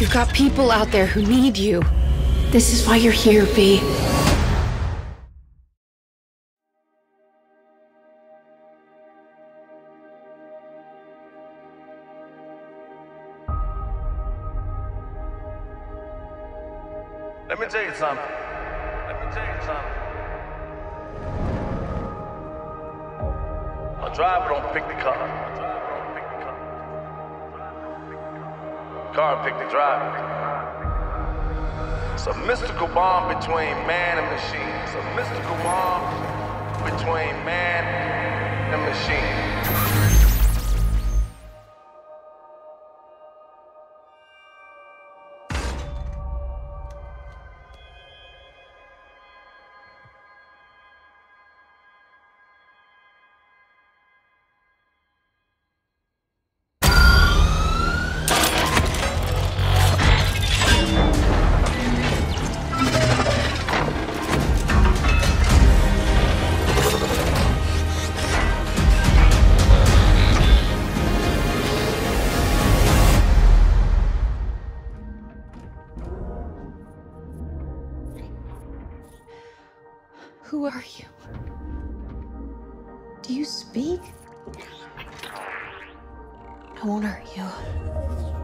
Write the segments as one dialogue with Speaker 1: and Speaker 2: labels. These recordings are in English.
Speaker 1: You've got people out there who need you. This is why you're here, B.
Speaker 2: Let me tell you something. Let me tell you something. A driver don't pick the car. Car pick the driver. It's a mystical bond between man and machine. It's a mystical bond between man and machine.
Speaker 1: Who are you? Do you speak? I won't hurt you.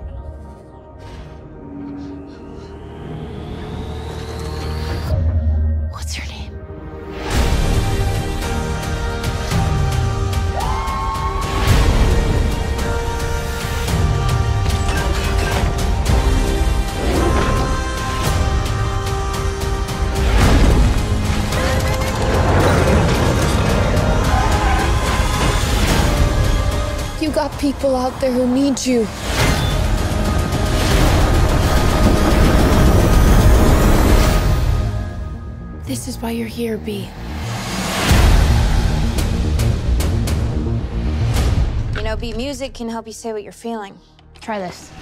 Speaker 1: Got people out there who need you. This is why you're here, B.
Speaker 3: You know, beat music can help you say what you're feeling.
Speaker 1: Try this.